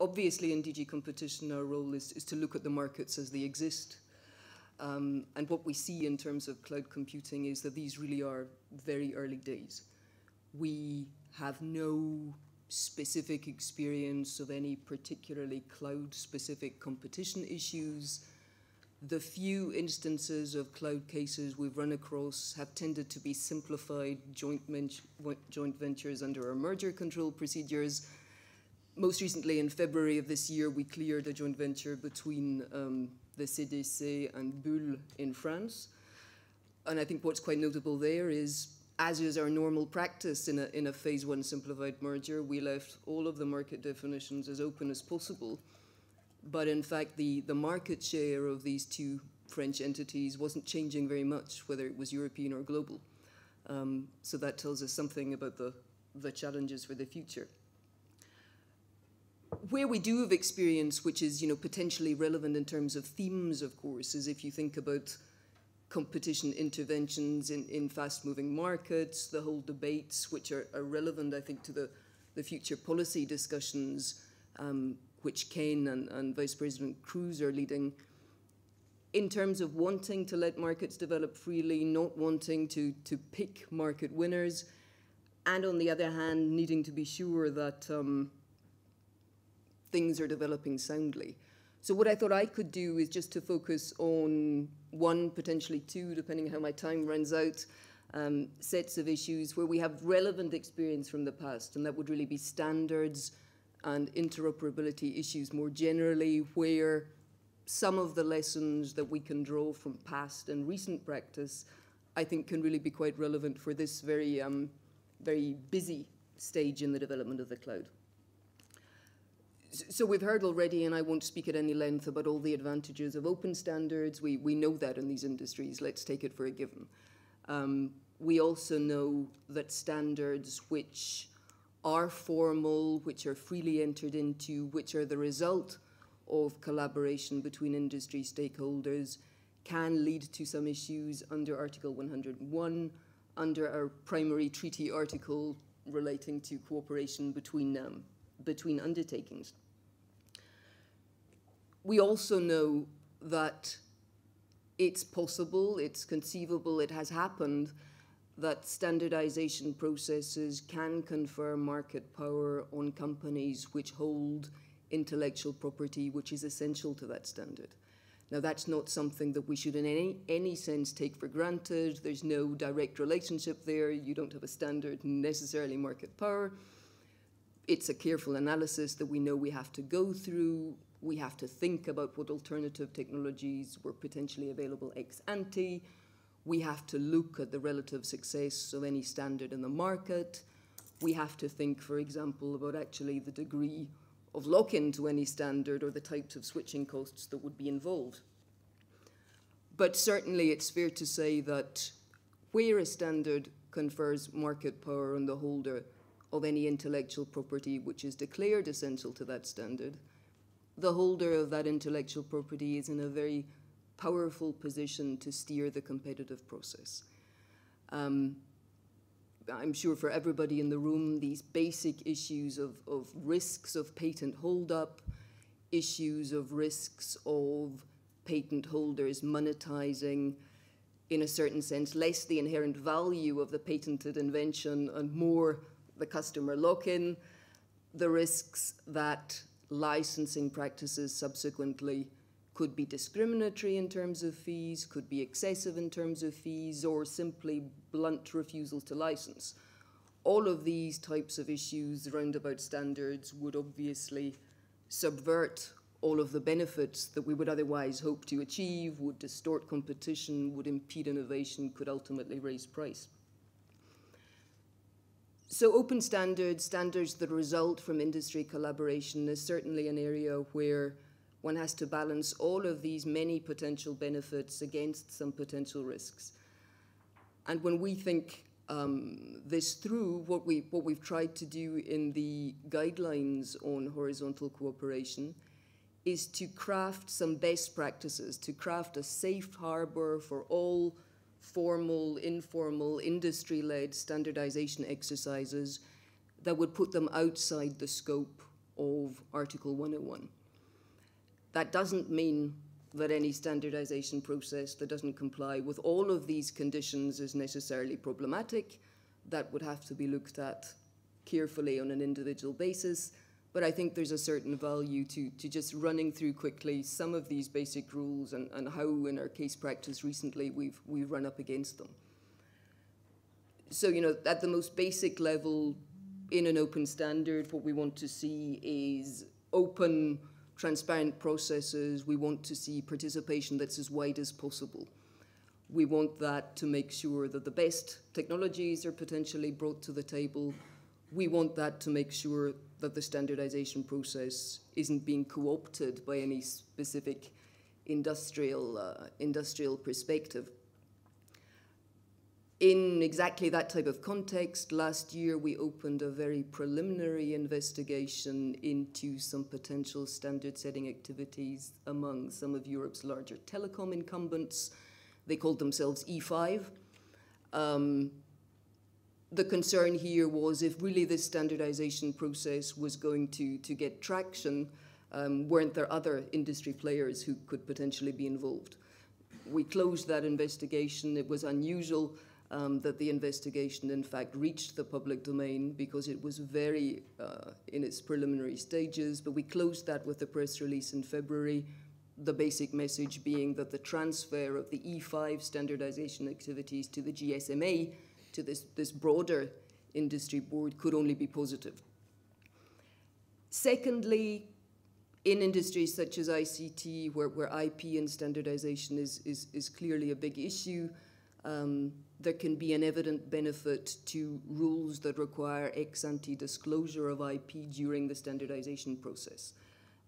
obviously in DG competition, our role is, is to look at the markets as they exist. Um, and what we see in terms of cloud computing is that these really are very early days. We have no specific experience of any particularly cloud specific competition issues. The few instances of cloud cases we've run across have tended to be simplified joint, joint ventures under our merger control procedures. Most recently, in February of this year, we cleared a joint venture between um, the CDC and Bull in France. And I think what's quite notable there is as is our normal practice in a, in a phase one simplified merger, we left all of the market definitions as open as possible. But in fact, the, the market share of these two French entities wasn't changing very much, whether it was European or global. Um, so that tells us something about the, the challenges for the future. Where we do have experience, which is you know potentially relevant in terms of themes, of course, is if you think about competition interventions in, in fast-moving markets, the whole debates which are, are, relevant, I think, to the, the future policy discussions um, which Ken and, and Vice President Kroes are leading, in terms of wanting to let markets develop freely, not wanting to, to pick market winners, and on the other hand, needing to be sure that um, things are developing soundly. So what I thought I could do is just to focus on one, potentially two, depending how my time runs out, um, sets of issues where we have relevant experience from the past, and that would really be standards and interoperability issues more generally, where some of the lessons that we can draw from past and recent practice, I think, can really be quite relevant for this very, um, very busy stage in the development of the cloud. So we've heard already, and I won't speak at any length about all the advantages of open standards. We, we know that in these industries. Let's take it for a given. Um, we also know that standards which are formal, which are freely entered into, which are the result of collaboration between industry stakeholders, can lead to some issues under Article 101, under our primary treaty article relating to cooperation between, um, between undertakings we also know that it's possible, it's conceivable, it has happened that standardization processes can confer market power on companies which hold intellectual property which is essential to that standard. Now, that's not something that we should in any, any sense take for granted. There's no direct relationship there. You don't have a standard necessarily market power. It's a careful analysis that we know we have to go through we have to think about what alternative technologies were potentially available ex ante. We have to look at the relative success of any standard in the market. We have to think, for example, about actually the degree of lock in to any standard or the types of switching costs that would be involved. But certainly, it's fair to say that where a standard confers market power on the holder of any intellectual property which is declared essential to that standard, the holder of that intellectual property is in a very powerful position to steer the competitive process. Um, I'm sure for everybody in the room, these basic issues of, of risks of patent holdup, issues of risks of patent holders monetizing, in a certain sense, less the inherent value of the patented invention and more the customer lock in, the risks that licensing practices subsequently could be discriminatory in terms of fees, could be excessive in terms of fees, or simply blunt refusal to license. All of these types of issues roundabout standards would obviously subvert all of the benefits that we would otherwise hope to achieve, would distort competition, would impede innovation, could ultimately raise price. So open standards, standards that result from industry collaboration is certainly an area where one has to balance all of these many potential benefits against some potential risks. And when we think um, this through, what, we, what we've tried to do in the guidelines on horizontal cooperation is to craft some best practices, to craft a safe harbor for all formal, informal, industry led standardization exercises that would put them outside the scope of Article 101. That doesn't mean that any standardization process that doesn't comply with all of these conditions is necessarily problematic. That would have to be looked at carefully on an individual basis. But I think there's a certain value to, to just running through quickly some of these basic rules and, and how, in our case practice recently, we've, we've run up against them. So, you know, at the most basic level, in an open standard, what we want to see is open, transparent processes. We want to see participation that's as wide as possible. We want that to make sure that the best technologies are potentially brought to the table. We want that to make sure that the standardization process isn't being co-opted by any specific industrial, uh, industrial perspective. In exactly that type of context, last year we opened a very preliminary investigation into some potential standard setting activities among some of Europe's larger telecom incumbents. They called themselves E5. Um, the concern here was if really this standardization process was going to, to get traction, um, weren't there other industry players who could potentially be involved? We closed that investigation. It was unusual um, that the investigation, in fact, reached the public domain because it was very uh, in its preliminary stages. But we closed that with a press release in February. The basic message being that the transfer of the E5 standardization activities to the GSMA, to this, this broader industry board, could only be positive. Secondly, in industries such as ICT, where, where IP and standardization is, is, is clearly a big issue, um, there can be an evident benefit to rules that require ex ante disclosure of IP during the standardization process.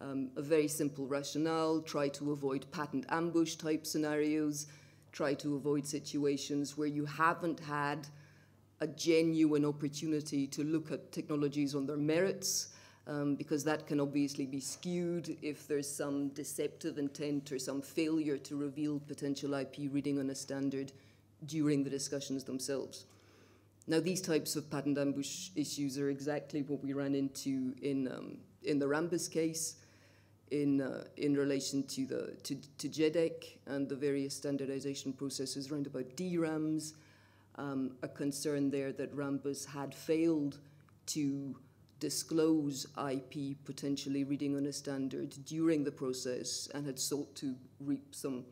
Um, a very simple rationale try to avoid patent ambush type scenarios, try to avoid situations where you haven't had a genuine opportunity to look at technologies on their merits. Um, because that can obviously be skewed if there's some deceptive intent or some failure to reveal potential IP reading on a standard during the discussions themselves. Now, these types of patent ambush issues are exactly what we ran into in, um, in the Rambus case, in, uh, in relation to, the, to, to JEDEC and the various standardization processes around about DRAMs, um, a concern there that Rambus had failed to disclose IP potentially reading on a standard during the process and had sought to reap some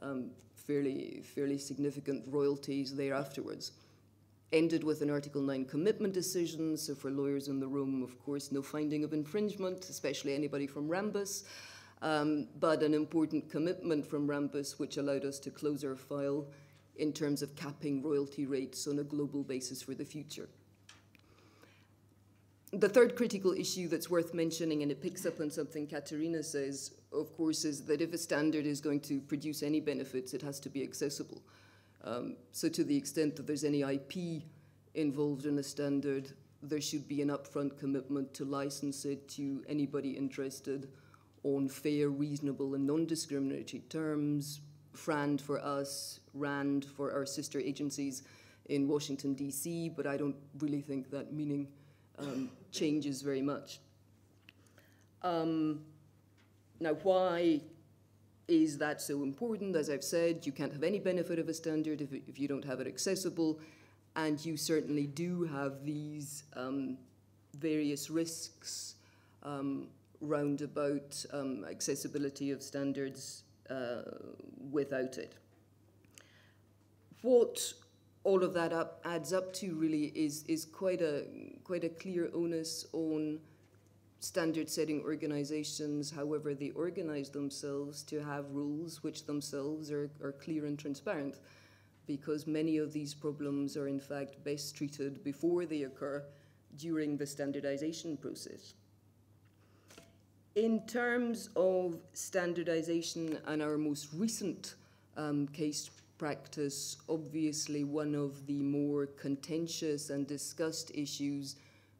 um, fairly, fairly significant royalties there afterwards. Ended with an Article 9 commitment decision, so for lawyers in the room, of course, no finding of infringement, especially anybody from Rambus, um, but an important commitment from Rambus which allowed us to close our file in terms of capping royalty rates on a global basis for the future. The third critical issue that's worth mentioning, and it picks up on something Katerina says, of course, is that if a standard is going to produce any benefits, it has to be accessible. Um, so, to the extent that there's any IP involved in a standard, there should be an upfront commitment to license it to anybody interested on fair, reasonable, and non discriminatory terms. FRAND for us, RAND for our sister agencies in Washington, D.C., but I don't really think that meaning um, changes very much. Um, now, why is that so important? As I've said, you can't have any benefit of a standard if, if you don't have it accessible, and you certainly do have these um, various risks um, round about um, accessibility of standards uh, without it. What all of that up adds up to really is is quite a quite a clear onus on standard setting organizations, however they organize themselves, to have rules which themselves are, are clear and transparent. Because many of these problems are in fact best treated before they occur during the standardization process. In terms of standardization and our most recent um, case practice, obviously one of the more contentious and discussed issues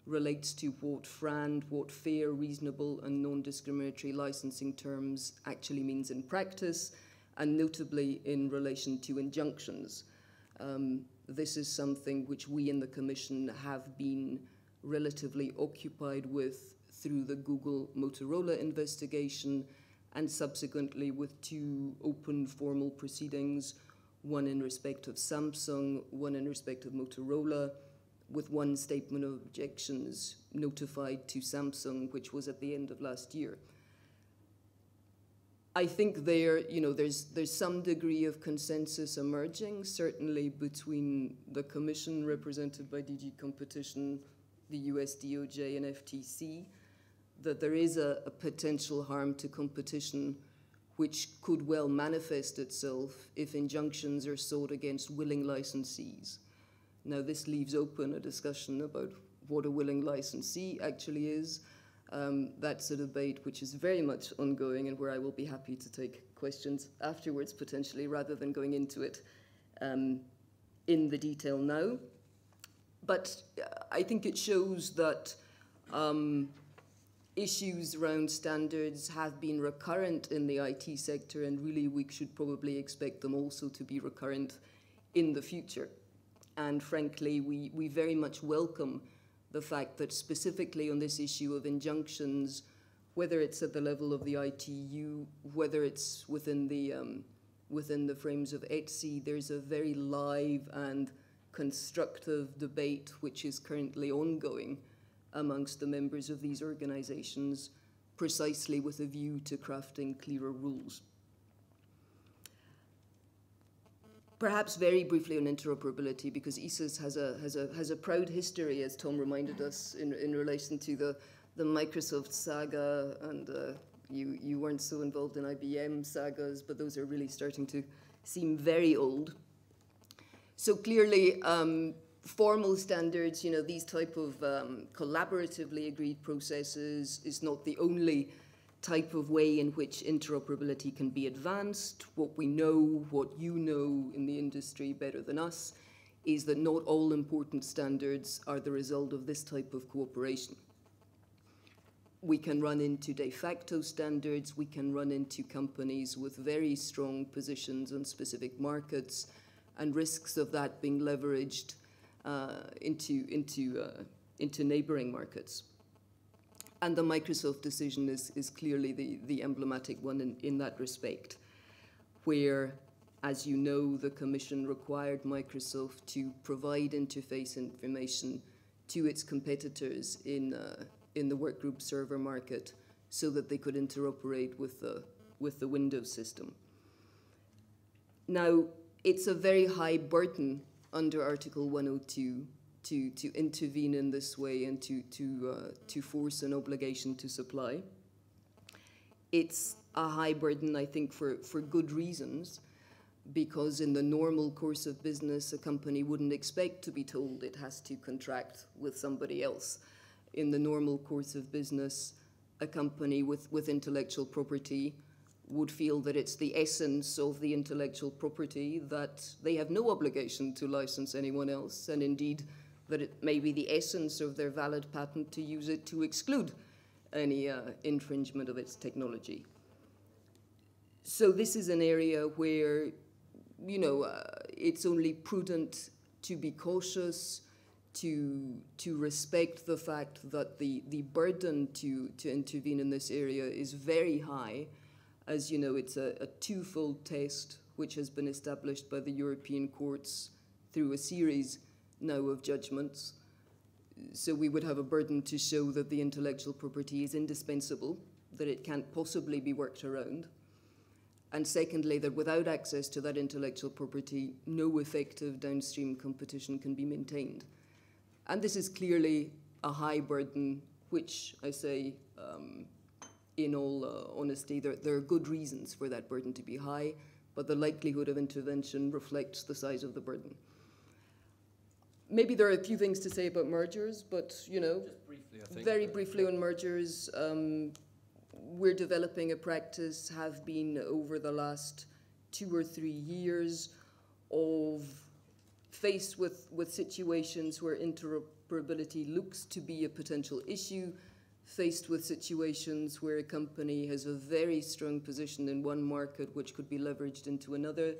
relates to what FRAND, what fair, reasonable, and non discriminatory licensing terms actually means in practice, and notably in relation to injunctions. Um, this is something which we in the Commission have been relatively occupied with through the Google Motorola investigation and subsequently with two open formal proceedings, one in respect of Samsung, one in respect of Motorola, with one statement of objections notified to Samsung, which was at the end of last year. I think there, you know, there's there's some degree of consensus emerging, certainly between the Commission represented by DG Competition, the US DOJ and FTC, that there is a, a potential harm to competition which could well manifest itself if injunctions are sought against willing licensees. Now, this leaves open a discussion about what a willing licensee actually is, um, that's a debate which is very much ongoing and where I will be happy to take questions afterwards, potentially, rather than going into it um, in the detail now. But uh, I think it shows that um, issues around standards have been recurrent in the IT sector, and really we should probably expect them also to be recurrent in the future. And frankly, we, we very much welcome the fact that specifically on this issue of injunctions, whether it's at the level of the ITU, whether it's within the um, within the frames of ETSI, there's a very live and constructive debate which is currently ongoing amongst the members of these organizations, precisely with a view to crafting clearer rules. Perhaps very briefly on interoperability, because ECIS has a, has a, has a proud history, as Tom reminded us, in, in relation to the, the Microsoft saga, and uh, you, you weren't so involved in IBM sagas, but those are really starting to seem very old. So clearly, um, formal standards, you know, these type of um, collaboratively agreed processes is not the only type of way in which interoperability can be advanced. What we know, what you know in the industry better than us, is that not all important standards are the result of this type of cooperation. We can run into de facto standards, we can run into companies with very strong positions on specific markets, and risks of that being leveraged uh, into, into, uh, into neighboring markets. And the Microsoft decision is, is clearly the, the emblematic one in, in that respect, where, as you know, the Commission required Microsoft to provide interface information to its competitors in, uh, in the workgroup server market so that they could interoperate with the, with the Windows system. Now, it's a very high burden under Article 102 to, to intervene in this way and to, to, uh, to force an obligation to supply. It's a high burden, I think, for, for good reasons, because in the normal course of business, a company wouldn't expect to be told it has to contract with somebody else. In the normal course of business, a company with, with intellectual property would feel that it's the essence of the intellectual property that they have no obligation to license anyone else, and indeed, that it may be the essence of their valid patent to use it to exclude any uh, infringement of its technology. So this is an area where, you know, uh, it's only prudent to be cautious, to to respect the fact that the the burden to to intervene in this area is very high, as you know, it's a, a twofold test which has been established by the European courts through a series now of judgments. So we would have a burden to show that the intellectual property is indispensable, that it can't possibly be worked around. And secondly, that without access to that intellectual property, no effective downstream competition can be maintained. And this is clearly a high burden, which I say, um, in all uh, honesty, there, there are good reasons for that burden to be high, but the likelihood of intervention reflects the size of the burden maybe there are a few things to say about mergers, but you know, briefly, very briefly on mergers. Um, we're developing a practice, have been over the last two or three years, of faced with, with situations where interoperability looks to be a potential issue, faced with situations where a company has a very strong position in one market which could be leveraged into another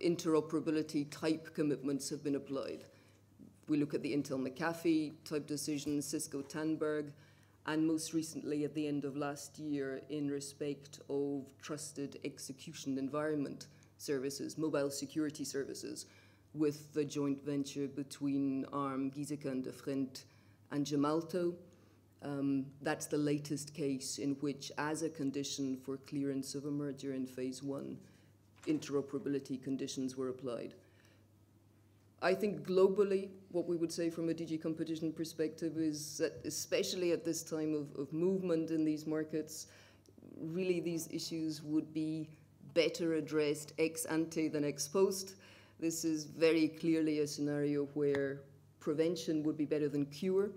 interoperability type commitments have been applied. We look at the Intel McAfee type decision, Cisco Tandberg, and most recently at the end of last year in respect of trusted execution environment services, mobile security services, with the joint venture between ARM, Giesecke and Devrient and Gemalto. Um, that's the latest case in which, as a condition for clearance of a merger in phase one, interoperability conditions were applied. I think globally, what we would say from a DG competition perspective is that, especially at this time of, of movement in these markets, really these issues would be better addressed ex ante than ex post. This is very clearly a scenario where prevention would be better than cure.